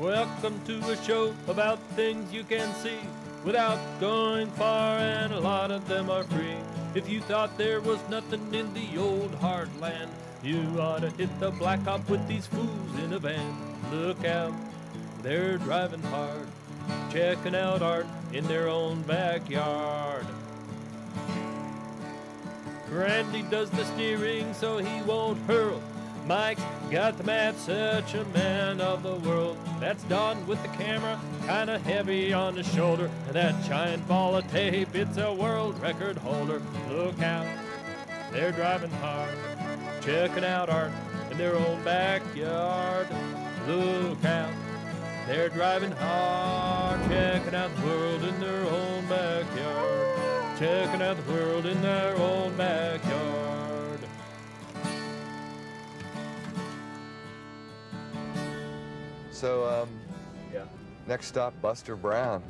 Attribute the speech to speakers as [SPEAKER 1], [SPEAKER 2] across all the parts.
[SPEAKER 1] Welcome to a show about things you can see without going far, and a lot of them are free. If you thought there was nothing in the old heartland, you ought to hit the blacktop with these fools in a van. Look out, they're driving hard, checking out art in their own backyard. Randy does the steering so he won't hurl. Mike's got the map, such a man of the world. That's Don with the camera, kinda heavy on his shoulder. And that giant ball of tape, it's a world record holder. Look out, they're driving hard, checking out art in their own backyard. Look out, they're driving hard, checking out the world in their own backyard. Checking out the world in their own backyard.
[SPEAKER 2] So, um,
[SPEAKER 1] Yeah.
[SPEAKER 2] next stop, Buster Brown.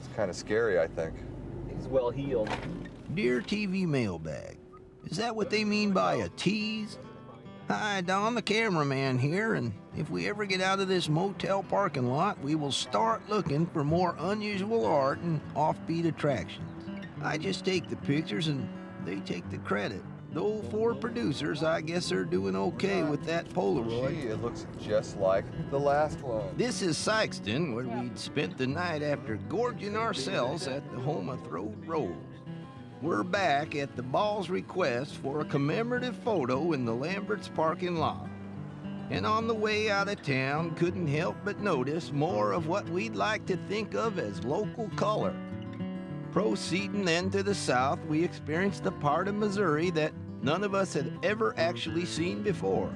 [SPEAKER 2] It's kind of scary, I think.
[SPEAKER 1] He's well heeled.
[SPEAKER 3] Dear TV mailbag, is that what they mean by a tease? Hi, Don, the cameraman here, and if we ever get out of this motel parking lot, we will start looking for more unusual art and offbeat attractions. I just take the pictures and they take the credit. Though for producers, I guess they're doing okay with that Polaroid.
[SPEAKER 2] Gee, it looks just like the last one.
[SPEAKER 3] This is Sikeston, where we'd spent the night after gorging ourselves at the home of Throwed Rolls. We're back at the ball's request for a commemorative photo in the Lambert's parking lot. And on the way out of town, couldn't help but notice more of what we'd like to think of as local color. Proceeding then to the south, we experienced a part of Missouri that none of us had ever actually seen before.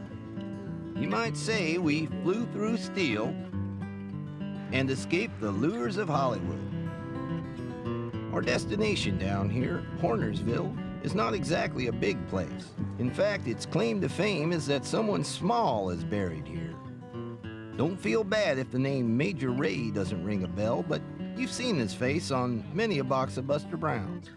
[SPEAKER 3] You might say we flew through Steele and escaped the lures of Hollywood. Our destination down here, Hornersville, is not exactly a big place. In fact, its claim to fame is that someone small is buried here. Don't feel bad if the name Major Ray doesn't ring a bell, but you've seen his face on many a box of Buster Browns.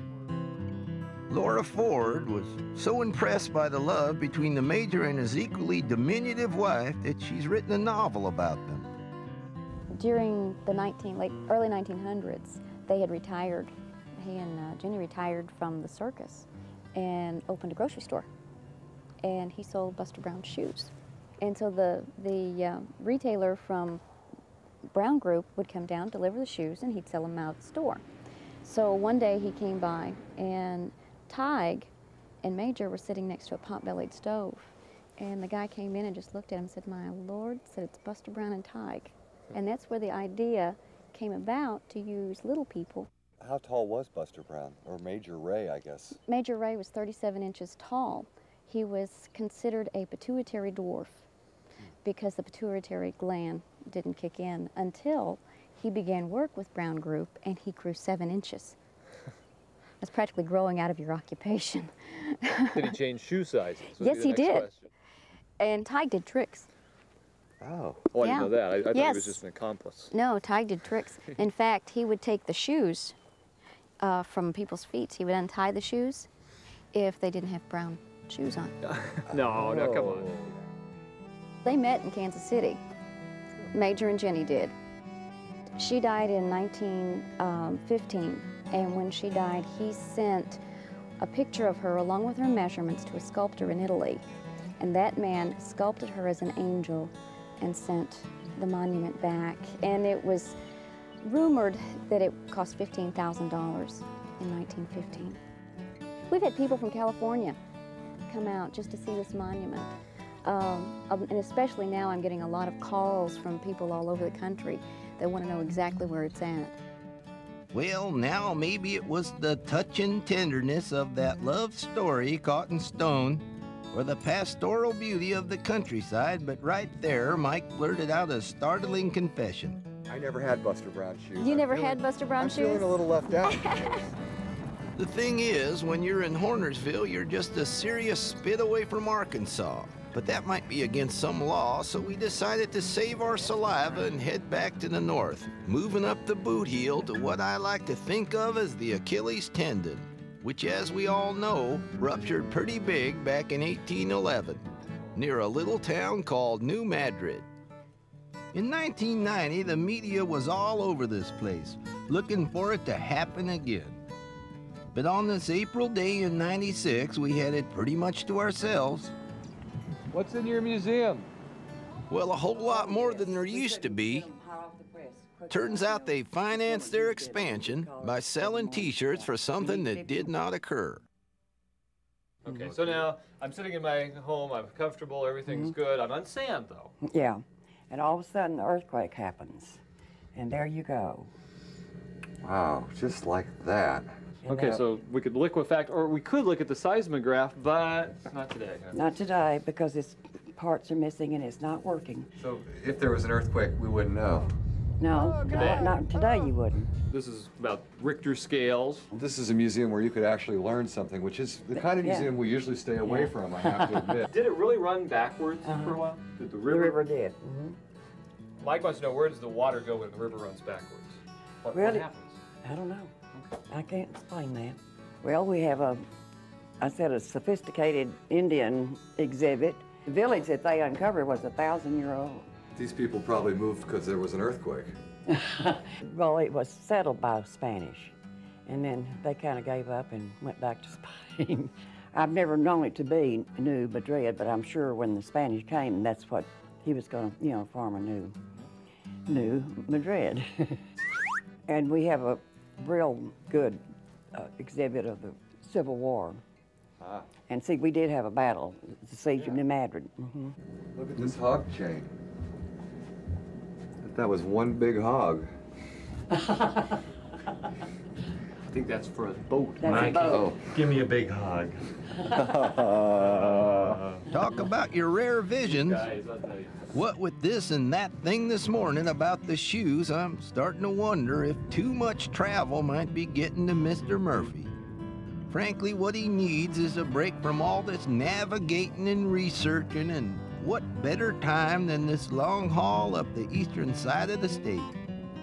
[SPEAKER 3] Laura Ford was so impressed by the love between the Major and his equally diminutive wife that she's written a novel about them.
[SPEAKER 4] During the 19, like early 1900s, they had retired. He and uh, Jenny retired from the circus and opened a grocery store. And he sold Buster Brown shoes. And so the, the uh, retailer from Brown Group would come down, deliver the shoes, and he'd sell them out at the store. So one day he came by, and Tige and Major were sitting next to a pot-bellied stove. And the guy came in and just looked at him and said, my lord, said it's Buster Brown and Tige. And that's where the idea came about to use little people.
[SPEAKER 2] How tall was Buster Brown? Or Major Ray, I guess.
[SPEAKER 4] Major Ray was 37 inches tall. He was considered a pituitary dwarf because the pituitary gland didn't kick in until he began work with Brown Group and he grew seven inches. That's practically growing out of your occupation.
[SPEAKER 1] Did he change shoe sizes? would
[SPEAKER 4] Yes, he did.
[SPEAKER 1] question.
[SPEAKER 4] And Tige did tricks.
[SPEAKER 2] Oh.
[SPEAKER 1] Oh, I
[SPEAKER 4] Yeah.
[SPEAKER 1] didn't know that. I, I thought he was just an accomplice.
[SPEAKER 4] No, Tige did tricks. In fact, he would take the shoes uh, from people's feet. He would untie the shoes if they didn't have brown shoes on.
[SPEAKER 1] no, no, come on.
[SPEAKER 4] They met in Kansas City. Major and Jenny did. She died in 1915, and when she died, he sent a picture of her along with her measurements to a sculptor in Italy. And that man sculpted her as an angel and sent the monument back. And it was rumored that it cost $15,000 in 1915. We've had people from California come out just to see this monument. Um, um, and especially now, I'm getting a lot of calls from people all over the country that want to know exactly where it's at.
[SPEAKER 3] Well, now maybe it was the touching tenderness of that love story caught in stone, or the pastoral beauty of the countryside, but right there, Mike blurted out a startling confession.
[SPEAKER 2] I never had Buster Brown shoes.
[SPEAKER 4] You
[SPEAKER 2] I'm
[SPEAKER 4] never
[SPEAKER 2] feeling-
[SPEAKER 4] had Buster Brown
[SPEAKER 2] I'm
[SPEAKER 4] shoes?
[SPEAKER 2] feeling a little left out.
[SPEAKER 3] The thing is, when you're in Hornersville, you're just a serious spit away from Arkansas. But that might be against some law, so we decided to save our saliva and head back to the north, moving up the boot heel to what I like to think of as the Achilles tendon, which, as we all know, ruptured pretty big back in 1811, near a little town called New Madrid. In 1990, the media was all over this place, looking for it to happen again. But on this April day in 96, we had it pretty much to ourselves.
[SPEAKER 2] What's in your museum?
[SPEAKER 3] Well, a whole lot more than there used to be. Turns out they financed their expansion by selling t shirts for something that did not occur.
[SPEAKER 1] Okay, so now I'm sitting in my home. I'm comfortable. Everything's mm-hmm. good. I'm on sand though.
[SPEAKER 5] Yeah. And all of a sudden, the earthquake happens. And there you go.
[SPEAKER 2] Wow, just like that.
[SPEAKER 5] And
[SPEAKER 1] Okay,
[SPEAKER 5] now-
[SPEAKER 1] so we could liquefact, or we could look at the seismograph, but not today.
[SPEAKER 5] Not today, because its parts are missing and it's not working.
[SPEAKER 2] So if there was an earthquake, we wouldn't know.
[SPEAKER 5] No,
[SPEAKER 1] Okay.
[SPEAKER 5] not, not today you wouldn't.
[SPEAKER 1] This is about Richter scales.
[SPEAKER 2] This is a museum where you could actually learn something, which is the kind of
[SPEAKER 5] Yeah.
[SPEAKER 2] museum we usually stay away
[SPEAKER 5] Yeah.
[SPEAKER 2] from, I have to admit.
[SPEAKER 1] Did it really run backwards for a while? Did the
[SPEAKER 5] The
[SPEAKER 1] river?
[SPEAKER 5] river did. mhm.
[SPEAKER 1] Mike wants to know where does the water go when the river runs backwards? What, what
[SPEAKER 5] Really?
[SPEAKER 1] happens?
[SPEAKER 5] I don't know. I can't explain that. Well, we have a, I said a sophisticated Indian exhibit. The village that they uncovered was a thousand year old.
[SPEAKER 2] These people probably moved because there was an earthquake.
[SPEAKER 5] Well, it was settled by Spanish, and then they kind of gave up and went back to Spain. I've never known it to be New Madrid, but I'm sure when the Spanish came, that's what he was going to, you know, form a new, New Madrid. and we have a real good uh, exhibit of the Civil War.
[SPEAKER 2] Ah.
[SPEAKER 5] And see, we did have a battle, the Siege of New Madrid. hmm
[SPEAKER 2] Look at this hog chain. That was one big hog.
[SPEAKER 1] I think that's for a boat.
[SPEAKER 5] That's a
[SPEAKER 1] Mike.
[SPEAKER 5] boat. Oh.
[SPEAKER 1] Give me a big hug.
[SPEAKER 3] Talk about your rare visions.
[SPEAKER 1] Guys, I'll tell you.
[SPEAKER 3] What with this and that thing this morning about the shoes, I'm starting to wonder if too much travel might be getting to Mr. Murphy. Frankly, what he needs is a break from all this navigating and researching, and what better time than this long haul up the eastern side of the state?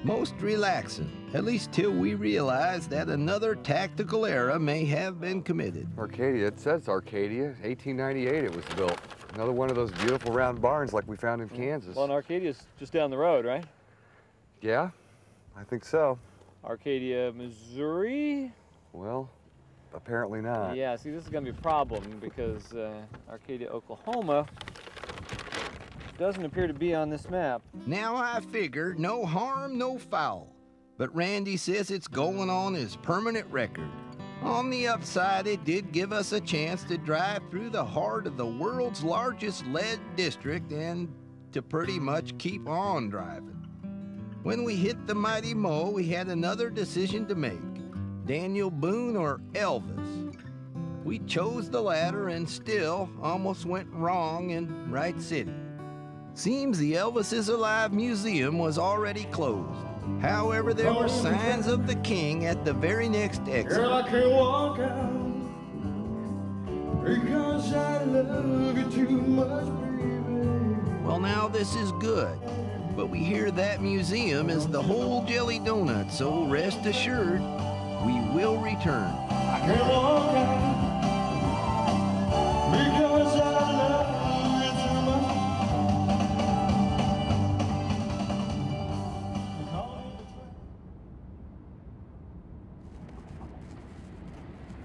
[SPEAKER 3] Most relaxing, at least till we realize that another tactical era may have been committed.
[SPEAKER 2] Arcadia, it says Arcadia. 1898 it was built. Another one of those beautiful round barns like we found in Kansas.
[SPEAKER 1] Well, and Arcadia's just down the road, right?
[SPEAKER 2] yeah, I think so.
[SPEAKER 1] Arcadia, Missouri.
[SPEAKER 2] Well, apparently not.
[SPEAKER 1] Yeah, see, this is going to be a problem because uh, Arcadia, Oklahoma doesn't appear to be on this map.
[SPEAKER 3] Now I figure no harm, no foul. But Randy says it's going on his permanent record. On the upside, it did give us a chance to drive through the heart of the world's largest lead district and to pretty much keep on driving. When we hit the mighty Mo, we had another decision to make Daniel Boone or Elvis. We chose the latter and still almost went wrong in Wright City. Seems the Elvis is Alive Museum was already closed. However, there were signs of the king at the very next exit.
[SPEAKER 6] Girl, I can't walk out because I love you too much, baby.
[SPEAKER 3] Well, now this is good. But we hear that museum is the whole jelly donut, so rest assured, we will return.
[SPEAKER 6] I can't walk out because I love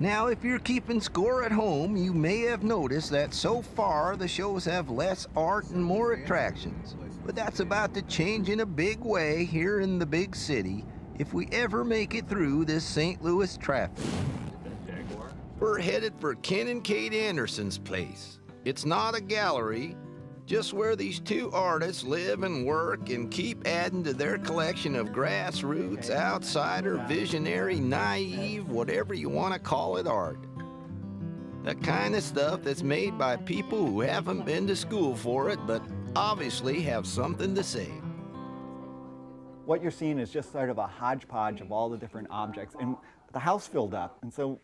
[SPEAKER 3] Now, if you're keeping score at home, you may have noticed that so far the shows have less art and more attractions. But that's about to change in a big way here in the big city if we ever make it through this St. Louis traffic. We're headed for Ken and Kate Anderson's place. It's not a gallery, just where these two artists live and work and keep adding to their collection of grassroots, outsider, visionary, naive, whatever you want to call it art. The kind of stuff that's made by people who haven't been to school for it, but obviously have something to say.
[SPEAKER 7] what you're seeing is just sort of a hodgepodge of all the different objects and the house filled up and so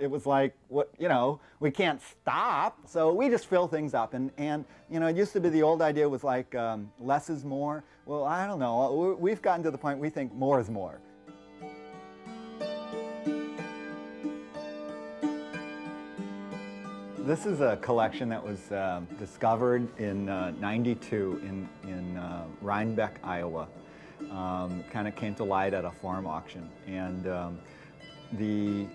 [SPEAKER 7] it was like what you know we can't stop. So we just fill things up. And and you know it used to be the old idea was like um, less is more. Well i don't know. We- we've gotten to the point we think more is more. This is a collection that was uh, discovered in uh, 92 in, in uh, Rhinebeck, Iowa. Um, kind of came to light at a farm auction. And um, the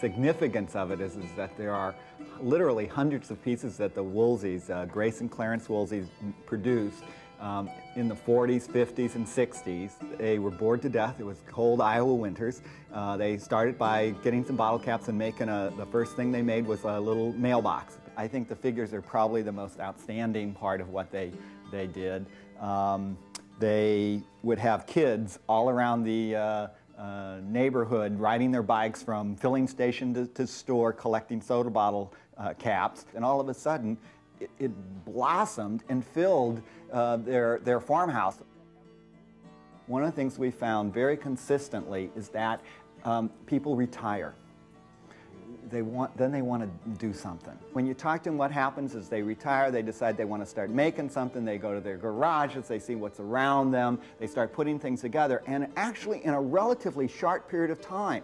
[SPEAKER 7] significance of it is, is that there are literally hundreds of pieces that the Woolseys, uh, Grace and Clarence Woolseys, produced um, in the 40s, 50s, and 60s. They were bored to death. It was cold Iowa winters. Uh, they started by getting some bottle caps and making a, the first thing they made was a little mailbox. I think the figures are probably the most outstanding part of what they, they did. Um, they would have kids all around the uh, uh, neighborhood riding their bikes from filling station to, to store collecting soda bottle uh, caps. And all of a sudden, it, it blossomed and filled uh, their, their farmhouse. One of the things we found very consistently is that um, people retire. They want, then they want to do something. When you talk to them, what happens is they retire, they decide they want to start making something, they go to their garages, they see what's around them, they start putting things together, and actually in a relatively short period of time,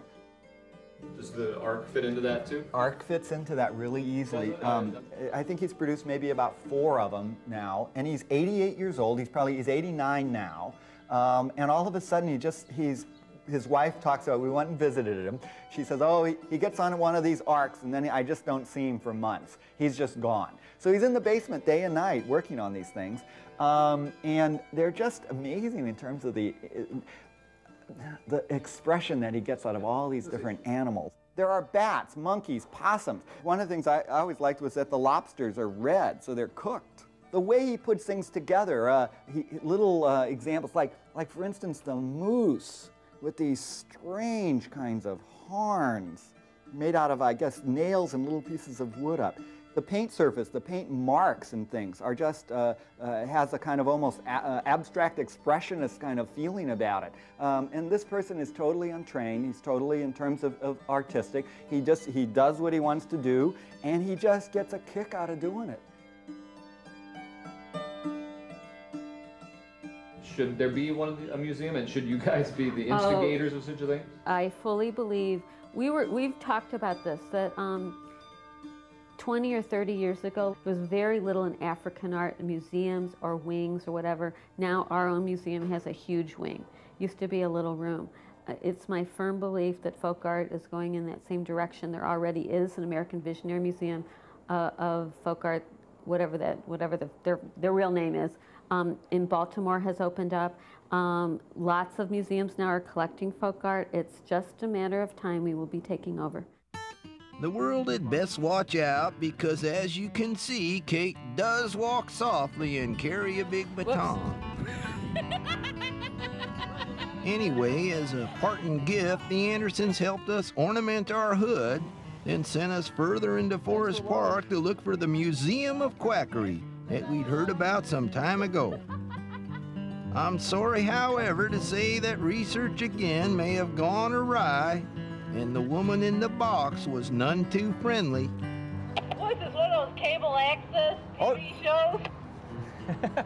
[SPEAKER 8] does the arc fit into that too?
[SPEAKER 7] Arc fits into that really easily. Um, I think he's produced maybe about four of them now, and he's 88 years old. He's probably he's 89 now, um, and all of a sudden he just he's his wife talks about. We went and visited him. She says, "Oh, he, he gets on one of these arcs, and then I just don't see him for months. He's just gone." So he's in the basement day and night working on these things, um, and they're just amazing in terms of the the expression that he gets out of all these different animals. There are bats, monkeys, possums. One of the things I, always liked was that the lobsters are red, so they're cooked. The way he puts things together, uh, he, little uh, examples, like, like for instance, the moose with these strange kinds of horns made out of, I guess, nails and little pieces of wood up the paint surface, the paint marks and things are just, uh, uh, has a kind of almost uh, abstract expressionist kind of feeling about it. Um, and this person is totally untrained. He's totally, in terms of, of, artistic, he just, he does what he wants to do and he just gets a kick out of doing it.
[SPEAKER 8] Should there be one of the, a museum and should you guys be the instigators oh, of such a thing?
[SPEAKER 9] I fully believe, we were, we've talked about this, that um, 20 or 30 years ago, there was very little in African art museums or wings or whatever. Now our own museum has a huge wing. Used to be a little room. Uh, it's my firm belief that folk art is going in that same direction. There already is an American Visionary Museum uh, of folk art, whatever that, whatever the, their, their real name is. Um, in Baltimore has opened up. Um, lots of museums now are collecting folk art. It's just a matter of time we will be taking over.
[SPEAKER 3] The world had best watch out because, as you can see, Kate does walk softly and carry a big baton. anyway, as a parting gift, the Andersons helped us ornament our hood, then sent us further into Forest Park to look for the Museum of Quackery that we'd heard about some time ago. I'm sorry, however, to say that research again may have gone awry and the woman in the box was none too friendly.
[SPEAKER 10] What's this, one of those cable access TV oh. shows?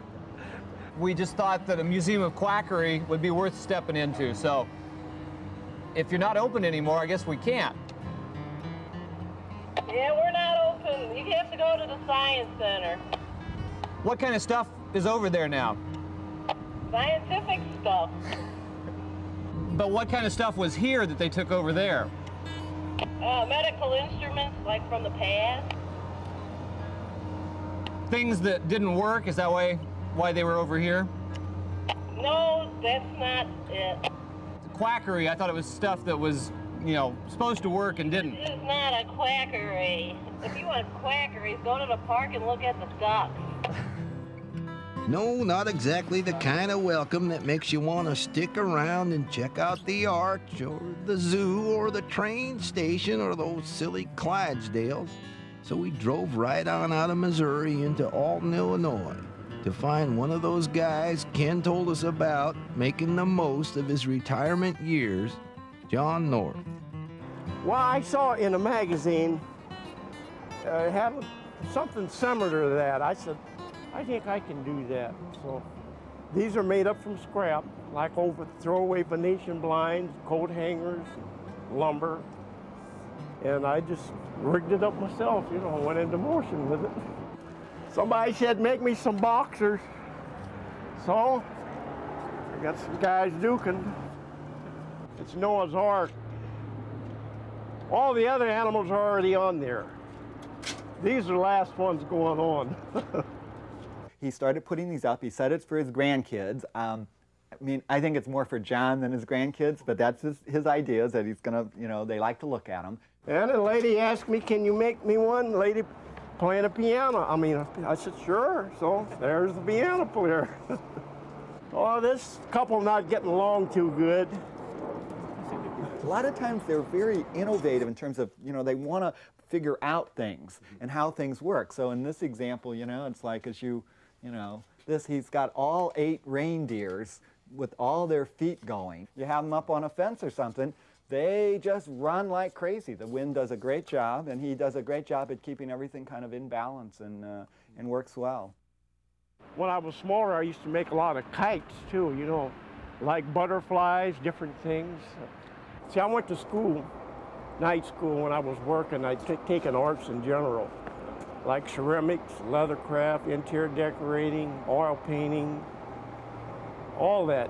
[SPEAKER 11] we just thought that a museum of quackery would be worth stepping into, so if you're not open anymore, I guess we can't.
[SPEAKER 10] Yeah, we're not open. You have to go to the Science Center.
[SPEAKER 11] What kind of stuff is over there now?
[SPEAKER 10] Scientific stuff.
[SPEAKER 11] But what kind of stuff was here that they took over there?
[SPEAKER 10] Uh, medical instruments, like from the past.
[SPEAKER 11] Things that didn't work, is that why, why they were over here?
[SPEAKER 10] No, that's not it.
[SPEAKER 11] Quackery, I thought it was stuff that was, you know, supposed to work and didn't.
[SPEAKER 10] This is not a quackery. If you want quackeries, go to the park and look at the ducks.
[SPEAKER 3] No, not exactly the kind of welcome that makes you want to stick around and check out the arch or the zoo or the train station or those silly Clydesdales. So we drove right on out of Missouri into Alton, Illinois to find one of those guys Ken told us about making the most of his retirement years, John North.
[SPEAKER 12] Well, I saw in a magazine, uh, had something similar to that. I said, I think I can do that. So these are made up from scrap, like over throwaway Venetian blinds, coat hangers, lumber. and I just rigged it up myself, you know, went into motion with it. Somebody said, make me some boxers. So, I got some guys duking. It's Noah's Ark. All the other animals are already on there. These are the last ones going on.
[SPEAKER 7] he started putting these up. He said it's for his grandkids. Um, I mean, I think it's more for John than his grandkids, but that's his, his ideas that he's gonna, you know, they like to look at them.
[SPEAKER 12] And a lady asked me, can you make me one? Lady playing a piano. I mean, I said, sure. So there's the piano player. oh, this couple not getting along too good.
[SPEAKER 7] A lot of times they're very innovative in terms of, you know, they want to figure out things and how things work. So in this example, you know, it's like as you, you know, this, he's got all eight reindeers with all their feet going. You have them up on a fence or something, they just run like crazy. The wind does a great job, and he does a great job at keeping everything kind of in balance and, uh, and works well.
[SPEAKER 12] When I was smaller, I used to make a lot of kites too, you know, like butterflies, different things. See, I went to school, night school, when I was working. I'd taken arts in general, like ceramics, leathercraft, interior decorating, oil painting, all that.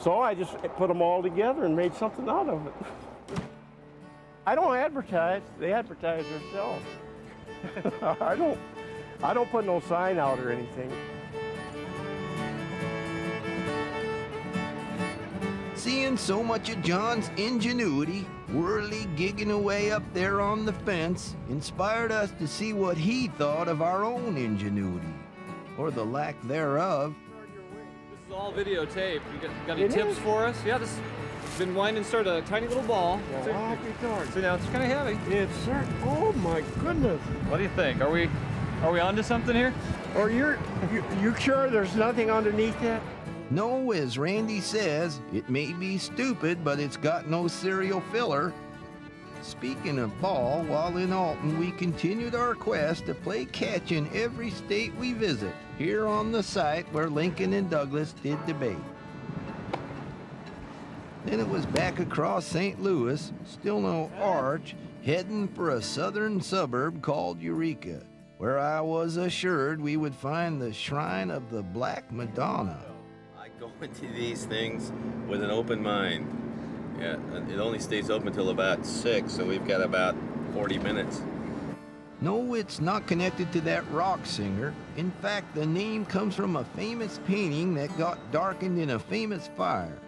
[SPEAKER 12] So I just put them all together and made something out of it. I don't advertise, they advertise themselves. I don't I don't put no sign out or anything.
[SPEAKER 3] Seeing so much of John's ingenuity whirly gigging away up there on the fence inspired us to see what he thought of our own ingenuity, or the lack thereof, This
[SPEAKER 8] is all videotape. You got, got any
[SPEAKER 12] It
[SPEAKER 8] tips
[SPEAKER 12] is?
[SPEAKER 8] for us? Yeah, this has been winding sort of a tiny little ball. So, so now it's kind of heavy.
[SPEAKER 12] It's certain. Oh my goodness.
[SPEAKER 8] What do you think? Are we are we onto something here?
[SPEAKER 12] Or you're you, you sure there's nothing underneath that?
[SPEAKER 3] No, as Randy says, it may be stupid, but it's got no serial filler. Speaking of ball, while in Alton, we continued our quest to play catch in every state we visit, here on the site where Lincoln and Douglas did debate. Then it was back across St. Louis, still no arch, heading for a southern suburb called Eureka, where I was assured we would find the shrine of the Black Madonna.
[SPEAKER 13] Go into these things with an open mind. Yeah, it only stays open till about six, so we've got about 40 minutes.
[SPEAKER 3] No, it's not connected to that rock singer. In fact, the name comes from a famous painting that got darkened in a famous fire.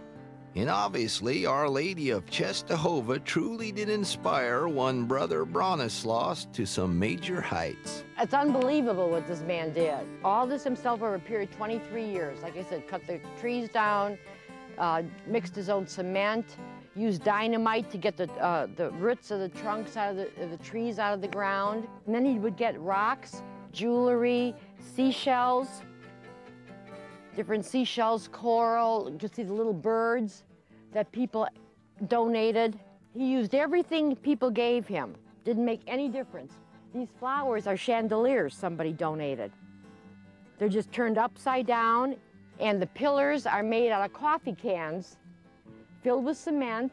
[SPEAKER 3] And obviously, Our Lady of Czestochowa truly did inspire one brother Bronislaus to some major heights.
[SPEAKER 14] It's unbelievable what this man did. All this himself over a period of 23 years. Like I said, cut the trees down, uh, mixed his own cement, used dynamite to get the, uh, the roots of the trunks out of the, of the trees out of the ground. And then he would get rocks, jewelry, seashells, different seashells, coral, just these little birds that people donated. He used everything people gave him. Didn't make any difference. These flowers are chandeliers somebody donated. They're just turned upside down, and the pillars are made out of coffee cans filled with cement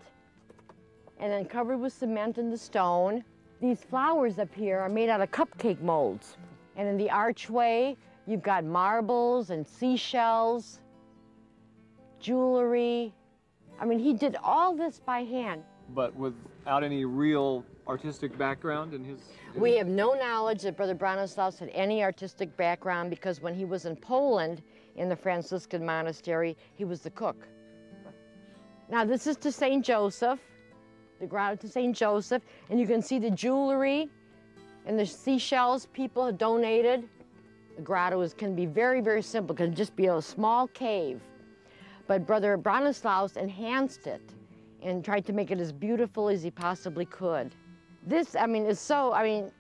[SPEAKER 14] and then covered with cement and the stone. These flowers up here are made out of cupcake molds. And in the archway, you've got marbles and seashells, jewelry. I mean, he did all this by hand.
[SPEAKER 8] But without any real artistic background in his.
[SPEAKER 14] We have no knowledge that Brother Bronislaus had any artistic background because when he was in Poland in the Franciscan monastery, he was the cook. Now this is to St. Joseph, the ground to St. Joseph, and you can see the jewelry and the seashells people have donated. The can be very, very simple, can just be a small cave. But Brother Bronislaus enhanced it and tried to make it as beautiful as he possibly could. This, I mean, is so, I mean,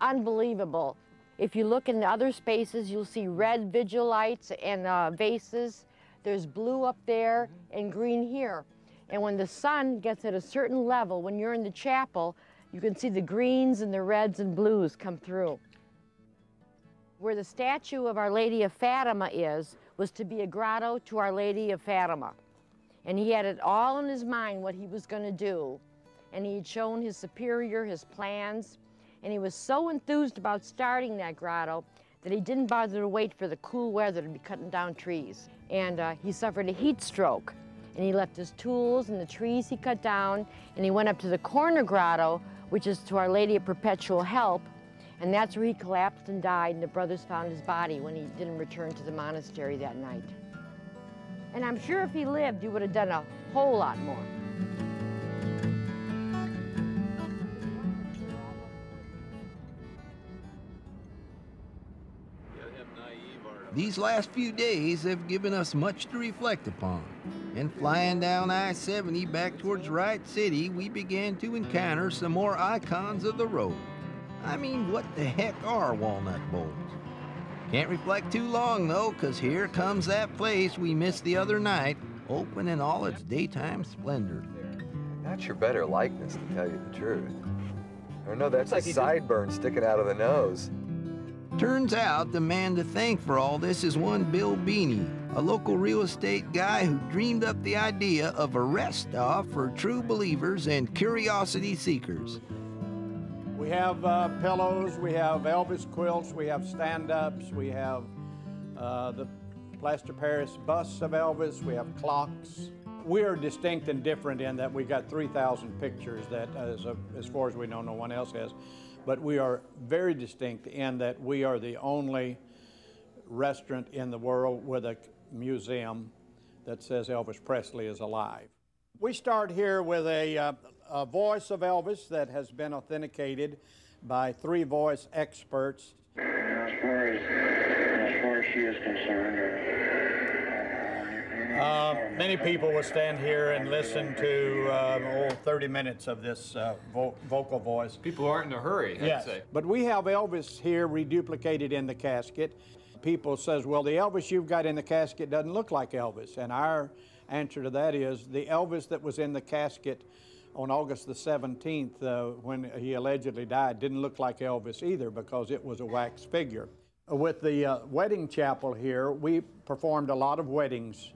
[SPEAKER 14] unbelievable. If you look in other spaces, you'll see red vigil lights and uh, vases. There's blue up there and green here. And when the sun gets at a certain level, when you're in the chapel, you can see the greens and the reds and blues come through. Where the statue of Our Lady of Fatima is, was to be a grotto to Our Lady of Fatima. And he had it all in his mind what he was going to do. and he had shown his superior his plans, and he was so enthused about starting that grotto that he didn't bother to wait for the cool weather to be cutting down trees. And uh, he suffered a heat stroke, and he left his tools and the trees he cut down, and he went up to the corner grotto, which is to Our Lady of Perpetual Help, and that's where he collapsed and died, and the brothers found his body when he didn't return to the monastery that night. And I'm sure if he lived, he would have done a whole lot more.
[SPEAKER 3] These last few days have given us much to reflect upon. And flying down I 70 back towards Wright City, we began to encounter some more icons of the road. I mean, what the heck are walnut bowls? Can't reflect too long though, because here comes that place we missed the other night, open in all its daytime splendor.
[SPEAKER 2] That's your better likeness, to tell you the truth. Or no, that's
[SPEAKER 3] like
[SPEAKER 2] a
[SPEAKER 3] he did-
[SPEAKER 2] sideburn sticking out of the nose.
[SPEAKER 3] Turns out the man to thank for all this is one Bill Beeny, a local real estate guy who dreamed up the idea of a rest stop for true believers and curiosity seekers.
[SPEAKER 15] We have uh, pillows, we have Elvis quilts, we have stand-ups, we have uh, the plaster Paris busts of Elvis, we have clocks. We are distinct and different in that we got 3,000 pictures that, as, of, as far as we know, no one else has. But we are very distinct in that we are the only restaurant in the world with a museum that says Elvis Presley is alive. We start here with a, uh, a voice of Elvis that has been authenticated by three voice experts.
[SPEAKER 16] As far as, as far as she is concerned,
[SPEAKER 15] Uh, many people will stand here and listen to uh, oh, 30 minutes of this uh, vo- vocal voice.
[SPEAKER 8] People aren't in a hurry, I'd
[SPEAKER 15] yes.
[SPEAKER 8] say.
[SPEAKER 15] But we have Elvis here reduplicated in the casket. People says, well, the Elvis you've got in the casket doesn't look like Elvis. And our answer to that is the Elvis that was in the casket on August the 17th uh, when he allegedly died didn't look like Elvis either because it was a wax figure. With the uh, wedding chapel here, we performed a lot of weddings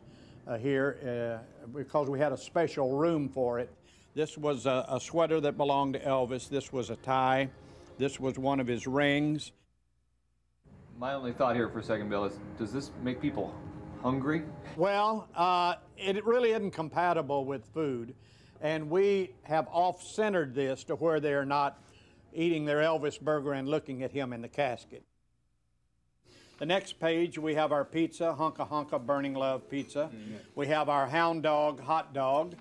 [SPEAKER 15] uh, here uh, because we had a special room for it. This was a, a sweater that belonged to Elvis. This was a tie. This was one of his rings.
[SPEAKER 8] My only thought here for a second, Bill, is does this make people hungry?
[SPEAKER 15] Well, uh, it really isn't compatible with food. And we have off centered this to where they are not eating their Elvis burger and looking at him in the casket. The next page, we have our pizza, Hunka Hunka Burning Love Pizza. We have our Hound Dog Hot Dog.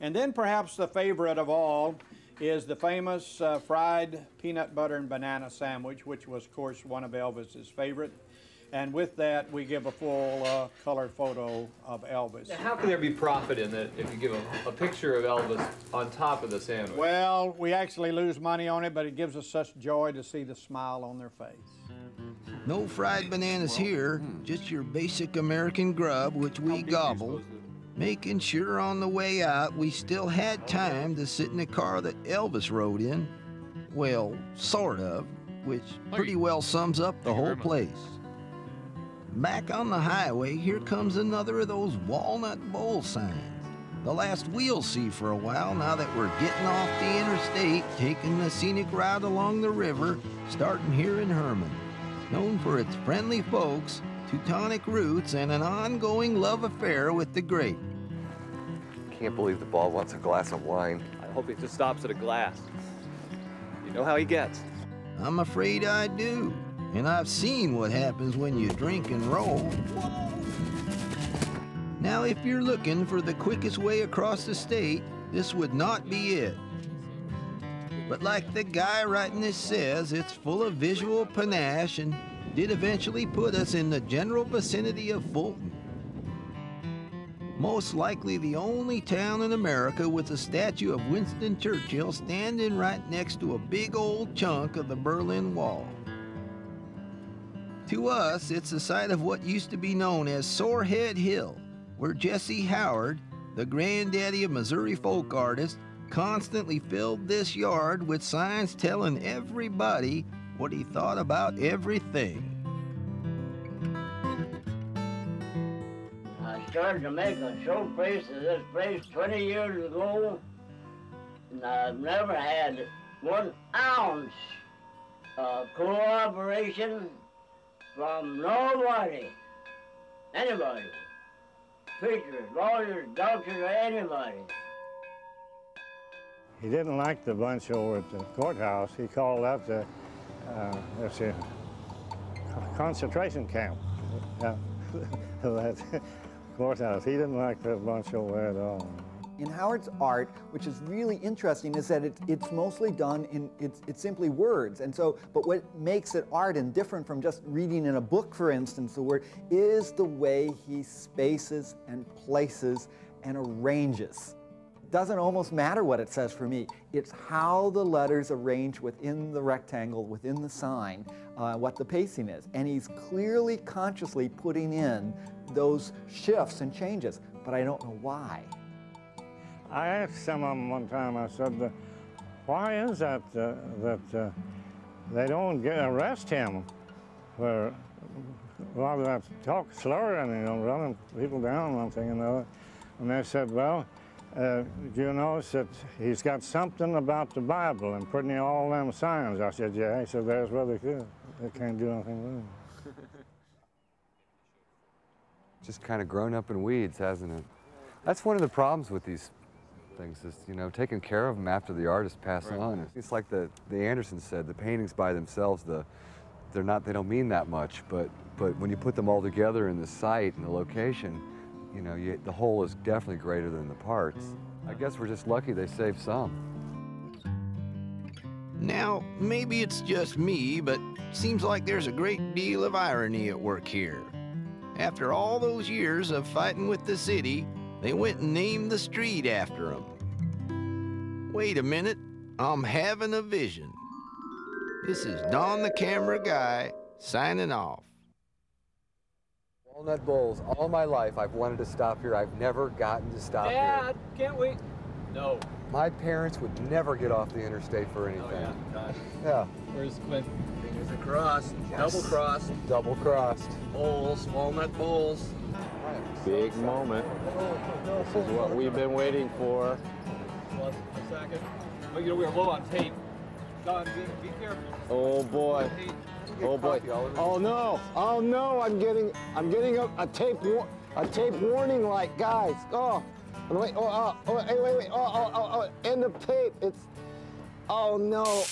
[SPEAKER 15] And then perhaps the favorite of all is the famous uh, fried peanut butter and banana sandwich, which was, of course, one of Elvis's favorite. And with that, we give a full uh, color photo of Elvis.
[SPEAKER 8] Now, how can there be profit in that if you give a, a picture of Elvis on top of the sandwich?
[SPEAKER 15] Well, we actually lose money on it, but it gives us such joy to see the smile on their face.
[SPEAKER 3] No fried bananas here, just your basic American grub, which we gobble, making sure on the way out we still had time to sit in the car that Elvis rode in. Well, sort of, which pretty well sums up the whole place. Back on the highway, here comes another of those walnut bowl signs. The last we'll see for a while now that we're getting off the interstate, taking the scenic route along the river, starting here in Hermann. Known for its friendly folks, Teutonic roots, and an ongoing love affair with the grape.
[SPEAKER 2] Can't believe the ball wants a glass of wine.
[SPEAKER 8] I hope he just stops at a glass. You know how he gets.
[SPEAKER 3] I'm afraid I do. And I've seen what happens when you drink and roll. Now, if you're looking for the quickest way across the state, this would not be it. But like the guy writing this says, it's full of visual panache and did eventually put us in the general vicinity of Fulton. Most likely the only town in America with a statue of Winston Churchill standing right next to a big old chunk of the Berlin Wall. To us, it's the site of what used to be known as Sorehead Hill, where Jesse Howard, the granddaddy of Missouri folk artists, constantly filled this yard with signs telling everybody what he thought about everything.
[SPEAKER 16] I started to make a showplace of this place 20 years ago.
[SPEAKER 17] And I've never had one ounce of cooperation from nobody, anybody, preachers, lawyers, doctors, or anybody.
[SPEAKER 18] He didn't like the bunch over at the courthouse. He called that the, uh, let's see, concentration camp. That courthouse. He didn't like that bunch over at all.
[SPEAKER 7] In Howard's art, which is really interesting, is that it, it's mostly done in, it's, it's simply words. And so, but what makes it art and different from just reading in a book, for instance, the word, is the way he spaces and places and arranges. Doesn't almost matter what it says for me. It's how the letters arrange within the rectangle, within the sign, uh, what the pacing is. And he's clearly, consciously putting in those shifts and changes, but I don't know why.
[SPEAKER 18] I asked some of them one time, I said, why is that uh, that uh, they don't get, arrest him for of that talk slur and you know, running people down one thing and another? And they said, well, uh, do you notice that he's got something about the Bible and putting in all them signs? I said, yeah. He said, that's what they could. They can't do anything with him.
[SPEAKER 2] Just kind of grown up in weeds, hasn't it? That's one of the problems with these things is, you know, taking care of them after the artist passed
[SPEAKER 13] Right.
[SPEAKER 2] on. It's like the, the Anderson said, the paintings by themselves, the, they're not, they don't mean that much, but, but when you put them all together in the site and the location, you know, you, the whole is definitely greater than the parts. I guess we're just lucky they saved some.
[SPEAKER 3] Now, maybe it's just me, but seems like there's a great deal of irony at work here. After all those years of fighting with the city, they went and named the street after him. Wait a minute, I'm having a vision. This is Don the Camera Guy signing off.
[SPEAKER 2] Walnut Bowls, all my life I've wanted to stop here. I've never gotten to stop here.
[SPEAKER 8] Dad, can't wait. No.
[SPEAKER 2] My parents would never get off the interstate for anything.
[SPEAKER 8] Oh, yeah.
[SPEAKER 2] Yeah.
[SPEAKER 8] Where's my
[SPEAKER 13] Fingers across, double crossed.
[SPEAKER 2] Double crossed.
[SPEAKER 13] Bowls, walnut bowls.
[SPEAKER 15] Big moment. This is what we've been waiting for.
[SPEAKER 8] One second. Oh, you know, we were low on tape. Don, be, be careful.
[SPEAKER 15] Oh boy. Oh boy. Oh no. Oh no. I'm getting I'm getting a, a tape a tape warning light, guys. Oh. Wait, oh, oh, oh, wait, wait, wait. Oh, oh, oh, oh, end of tape. It's, oh no.